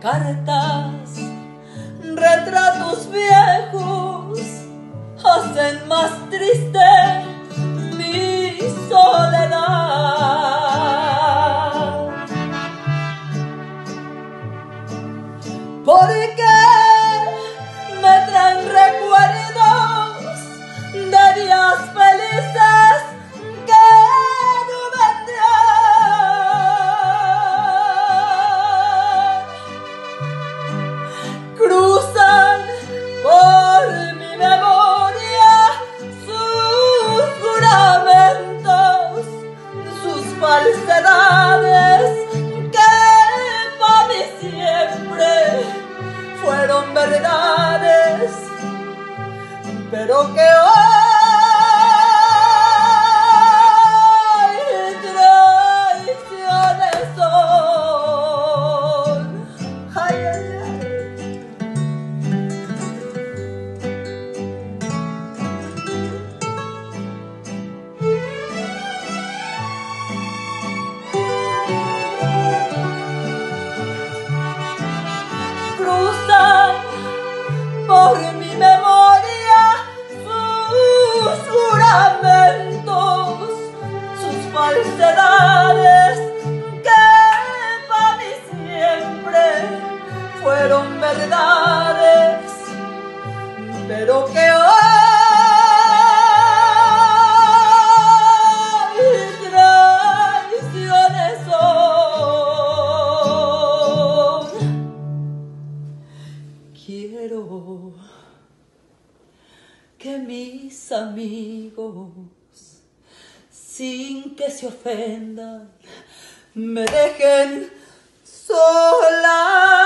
cartas, retratos viejos hacen más triste mi soledad. Falsedades que para mí siempre fueron verdades, pero que hoy falsedades que para mí siempre fueron verdades, pero que. Quiero que mis amigos, sin que se ofendan, me dejen sola.